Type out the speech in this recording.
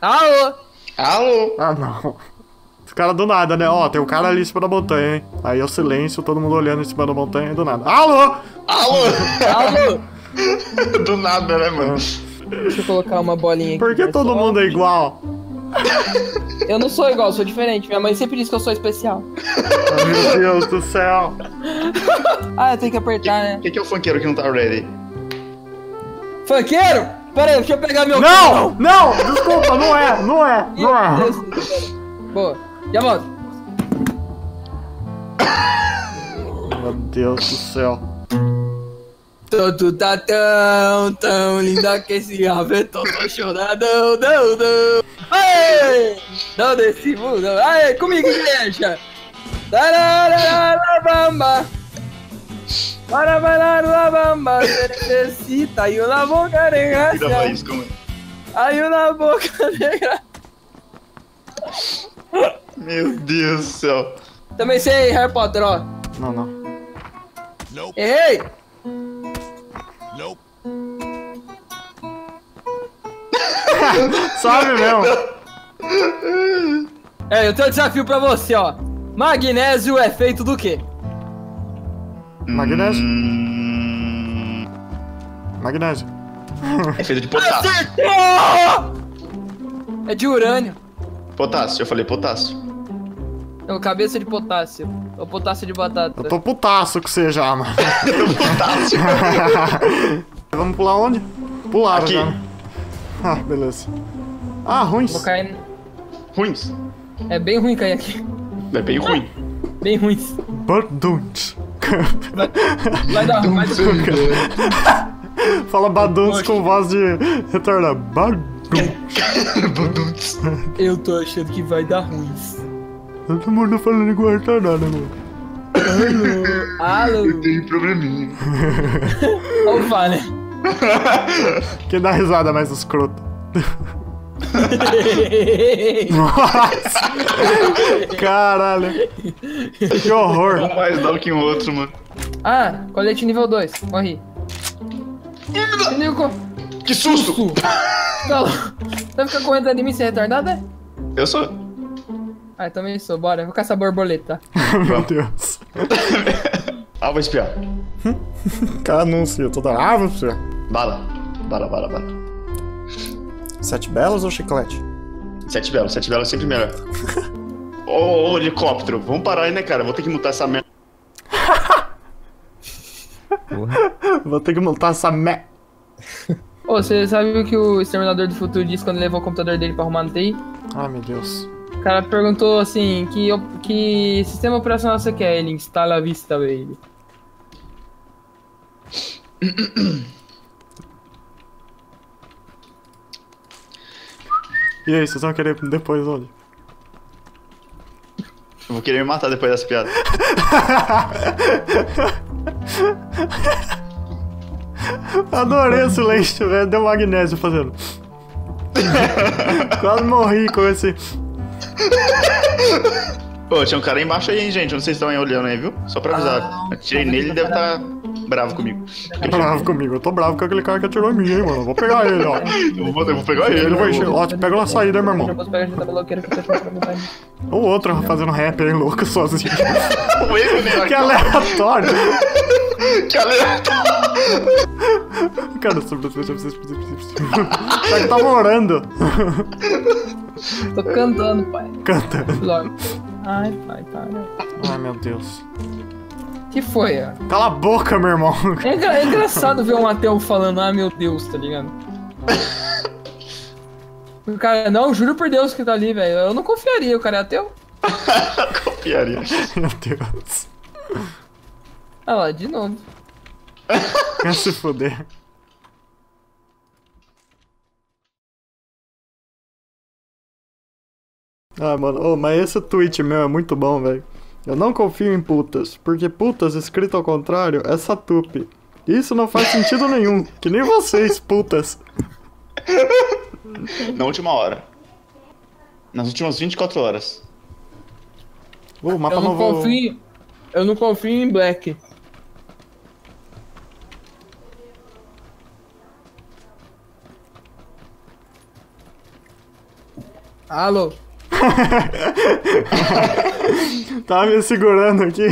Alô? Alô? Ah, não. Os caras do nada, né? Ó, tem um cara ali em cima da montanha, hein? Aí é o silêncio, todo mundo olhando em cima da montanha e do nada. Alô? Alô? Alô? Do nada, né, mano? Deixa eu colocar uma bolinha aqui. Por que né? todo mundo é igual? Eu não sou igual, sou diferente. Minha mãe sempre diz que eu sou especial. Ah, Meu Deus do céu. Ah, eu tenho que apertar, né? Quem que é o funkeiro que não tá ready? Funkeiro? Pera aí, deixa eu pegar meu... Não! Não! Desculpa, não é, não é, não é. Boa, já volto. Meu Deus do céu. Tudo tá tão, tão linda que esse aventou tô choradão, não, não. Aê! Não desse mundo, aê, comigo, igreja. Tararararabamba. Para bailar la bamba, se necesita y una boca de gracia. é? Hay una boca de gracia. Meu Deus do céu. Também sei Harry Potter, ó. Não, não. Errei! Sabe mesmo? É, eu tenho um desafio pra você, ó. Magnésio é feito do quê? Magnésio? Hum, Magnésio. é feito de potássio. Acertou! É de urânio. Potássio, eu falei potássio. É o cabeça de potássio. É o potássio de batata. Eu tô putaço com você já, mano. potássio. Vamos pular onde? Pularam Aqui. já. Ah, beleza. Ah, ruins. Vou cair. Ruins. É bem ruim cair aqui. É bem ruim. Bem ruim. Badunt. Vai dar ruim. Vai dar ruim. Fala Badunt com voz de retornar. Badunt. Eu tô achando que vai dar ruim. Todo mundo falando igual retardado, mano. Alô? Tem probleminha. Opa, né? Quem dá risada mais escroto? Nossa! Caralho! Que horror! Um mais dá que o outro, mano. ah, colete nível 2. Morri. Nico. Que susto! Su. Tá? Vai ficar correndo atrás de mim, você é retardado, é? Eu sou. Ah, eu também sou. Bora. Vou caçar borboleta. Meu Deus. Ah, vou espiar. Cara, anuncia toda. Ah, você. Bala. Bala, bala, bala. Sete belas ou chiclete? Sete belos, sete belos é sempre melhor. Ô, ô, helicóptero, vamos parar aí, né, cara? Vou ter que mutar essa merda. Vou ter que montar essa me... Ô, você sabe o que o Exterminador do Futuro disse quando levou o computador dele pra arrumar no TI? Ai, meu Deus. O cara perguntou assim, que, op- que sistema operacional você quer? Ele instala a vista, baby. E aí, vocês vão querer depois onde? Eu vou querer me matar depois dessa piada. Adorei o silêncio, velho. Deu magnésio fazendo. Quase morri com esse. Pô, tinha um cara aí embaixo aí, hein, gente. Eu não sei se estão aí olhando aí, viu? Só pra avisar. Eu tirei nele e deve estar bravo comigo. Bravo comigo. Eu tô bravo com aquele cara que atirou em mim, hein, mano. Eu Vou pegar ele, ó. Eu vou, eu vou pegar ele. Ele vai encher. Ó, pega uma saída, meu irmão. O outro fazendo rap aí, louco, sozinho. O erro, né? Que aleatório. Que aleatório. Cara, Será que tá morando? Tô cantando, pai. Cantando. Ai, pai, para. Ai, meu Deus. Que foi, ó? Cala a boca, meu irmão. É, engra- é engraçado ver um ateu falando, ah, meu Deus, tá ligado? O cara, não, juro por Deus que tá ali, velho. Eu não confiaria, o cara é ateu. Copiaria. Meu Deus. Ah lá, de novo. Quer se foder. Ah, mano, ô, mas esse tweet meu é muito bom, velho. Eu não confio em putas, porque putas escrito ao contrário é satupe. Isso não faz sentido nenhum, que nem vocês, putas. Na última hora. Nas últimas 24 horas. Ô, mapa Eu não novo. confio. Eu não confio em Black. Alô? Tava me segurando aqui.